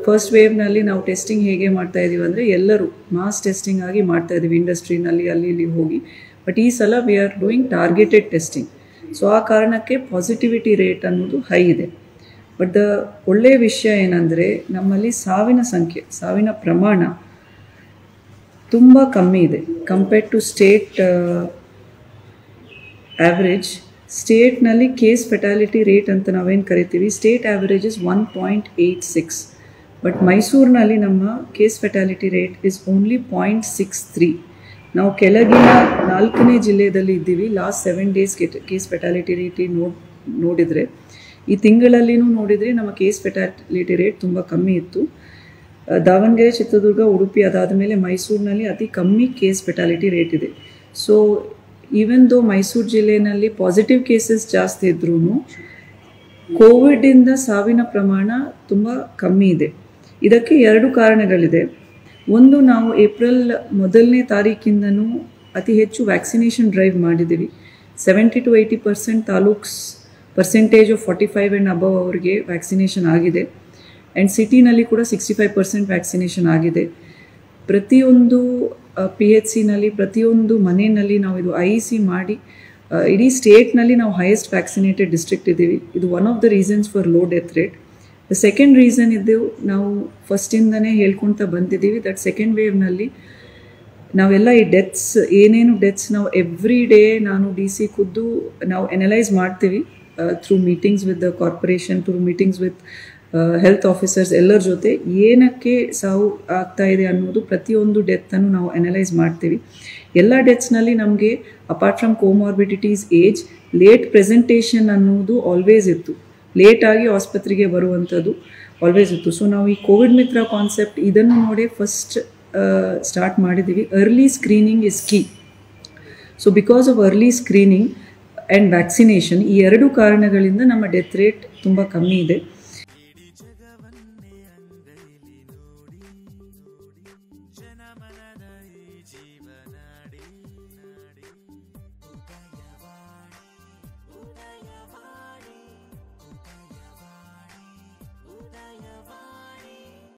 First ವೇವ್ನಲ್ಲಿ ನಾವು testing ಹೇಗೆ ಮಾಡ್ತಾ ಇದ್ದೀವಿ ಅಂದರೆ ಎಲ್ಲರೂ ಮಾಸ್ ಟೆಸ್ಟಿಂಗ್ ಆಗಿ ಮಾಡ್ತಾ ಇದ್ದೀವಿ ಇಂಡಸ್ಟ್ರಿನಲ್ಲಿ ಅಲ್ಲಿ, ಇಲ್ಲಿ ಹೋಗಿ. ಬಟ್ ಈ ಸಲ we are doing targeted testing so ಆ ಕಾರಣಕ್ಕೆ ಪಾಸಿಟಿವಿಟಿ ರೇಟ್ ಅನ್ನೋದು ಹೈ ಇದೆ. ಬಟ್ ದ ಒಳ್ಳೆಯ ವಿಷಯ ಏನಂದರೆ ನಮ್ಮಲ್ಲಿ ಸಾವಿನ ಸಂಖ್ಯೆ, ಸಾವಿನ ಪ್ರಮಾಣ ತುಂಬ ಕಮ್ಮಿ ಇದೆ. ಕಂಪೇರ್ಡ್ ಟು ಸ್ಟೇಟ್ ಆ್ಯಾವ್ರೇಜ್ ಸ್ಟೇಟ್ನಲ್ಲಿ ಕೇಸ್ ಫೆಟಾಲಿಟಿ ರೇಟ್ ಅಂತ ನಾವೇನು ಕರಿತೀವಿ? State average is one point eight six but ಮೈಸೂರಿನಲ್ಲಿ ನಮ್ಮ case fatality rate is only point six three ನಾವು ಕೆಳಗಿನ ನಾಲ್ಕನೇ ಜಿಲ್ಲೆಯಲ್ಲಿ ಇದ್ದೀವಿ. Last seven days case fatality rate ನೋಡ್, ನೋಡಿದರೆ. ಈ ತಿಂಗಳಲ್ಲಿನೂ ನೋಡಿದರೆ ನಮ್ಮ ಕೇಸ್ ಫೆಟಾಲಿಟಿ ರೇಟ್ ತುಂಬ ಕಮ್ಮಿ ಇತ್ತು. ದಾವಣಗೆರೆ, ಚಿತ್ರದುರ್ಗ, ಉಡುಪಿ ಅದಾದ ಮೇಲೆ ಮೈಸೂರಿನಲ್ಲಿ ಅತಿ ಕಮ್ಮಿ ಕೇಸ್ ಫೆಟಾಲಿಟಿ ರೇಟ್ ಇದೆ. ಸೊ ಈವನ್ ದೋ ಮೈಸೂರು ಜಿಲ್ಲೆಯಲ್ಲಿ ಪಾಸಿಟಿವ್ ಕೇಸಸ್ ಜಾಸ್ತಿ ಇದ್ರೂ ಕೋವಿಡಿಂದ ಸಾವಿನ ಪ್ರಮಾಣ ತುಂಬ ಕಮ್ಮಿ ಇದೆ. ಇದಕ್ಕೆ ಎರಡು ಕಾರಣಗಳಿದೆ. ಒಂದು, ನಾವು ಏಪ್ರಿಲ್ ಮೊದಲನೇ ತಾರೀಕಿಂದನೂ ಅತಿ ಹೆಚ್ಚು ವ್ಯಾಕ್ಸಿನೇಷನ್ ಡ್ರೈವ್ ಮಾಡಿದ್ದೀವಿ. Seventy to eighty percent taluks percentage of forty five and above ಅವರಿಗೆ ವ್ಯಾಕ್ಸಿನೇಷನ್ ಆಗಿದೆ. ಆ್ಯಂಡ್ ಸಿಟಿನಲ್ಲಿ ಕೂಡ ಸಿಕ್ಸ್ಟಿ ಫೈವ್ ಪರ್ಸೆಂಟ್ ವ್ಯಾಕ್ಸಿನೇಷನ್ ಆಗಿದೆ. ಪ್ರತಿಯೊಂದು ಪಿ ಎಚ್ ಸಿನಲ್ಲಿ, ಪ್ರತಿಯೊಂದು ಮನೆಯಲ್ಲಿ ನಾವು ಇದು ಐ ಸಿ ಮಾಡಿ ಇಡೀ ಸ್ಟೇಟ್ನಲ್ಲಿ ನಾವು ಹೈಯೆಸ್ಟ್ ವ್ಯಾಕ್ಸಿನೇಟೆಡ್ ಡಿಸ್ಟ್ರಿಕ್ಟ್ ಇದ್ದೀವಿ. ಇದು one of the reasons for low death rate. The second reason ಇದ್ದು ನಾವು ಫಸ್ಟಿಂದನೇ ಹೇಳ್ಕೊಳ್ತಾ ಬಂದಿದ್ದೀವಿ. ದಟ್ ಸೆಕೆಂಡ್ ವೇವ್ನಲ್ಲಿ ನಾವೆಲ್ಲ ಈ ಡೆತ್ಸ್ ಏನೇನು ಡೆತ್ಸ್ ನಾವು ಎವ್ರಿ ಡೇ ನಾನು ಡಿ ಸಿ ಖುದ್ದು ನಾವು ಎನಲೈಸ್ ಮಾಡ್ತೀವಿ. Through meetings with the corporation through meetings with health officers ಎಲ್ಲರ ಜೊತೆ ಏನಕ್ಕೆ ಸಾವು ಆಗ್ತಾ ಇದೆ ಅನ್ನೋದು ಪ್ರತಿಯೊಂದು ಡೆತ್ತನ್ನು ನಾವು ಅನಲೈಸ್ ಮಾಡ್ತೀವಿ. ಎಲ್ಲ ಡೆತ್ಸ್ನಲ್ಲಿ ನಮಗೆ apart from comorbidities age late presentation ಅನ್ನೋದು ಆಲ್ವೇಸ್ ಇತ್ತು. ಲೇಟಾಗಿ ಆಸ್ಪತ್ರೆಗೆ ಬರುವಂಥದ್ದು ಆಲ್ವೇಸ್ ಇತ್ತು. ಸೊ ನಾವು ಈ ಕೋವಿಡ್ ಮಿತ್ರ ಕಾನ್ಸೆಪ್ಟ್ ಇದನ್ನು ನೋಡಿ ಫಸ್ಟ್ ಸ್ಟಾರ್ಟ್ ಮಾಡಿದ್ದೀವಿ early screening is key so because of early screening and vaccination ಈ ಎರಡು ಕಾರಣಗಳಿಂದ ನಮ್ಮ ಡೆತ್ ರೇಟ್ ತುಂಬ ಕಮ್ಮಿ ಇದೆ.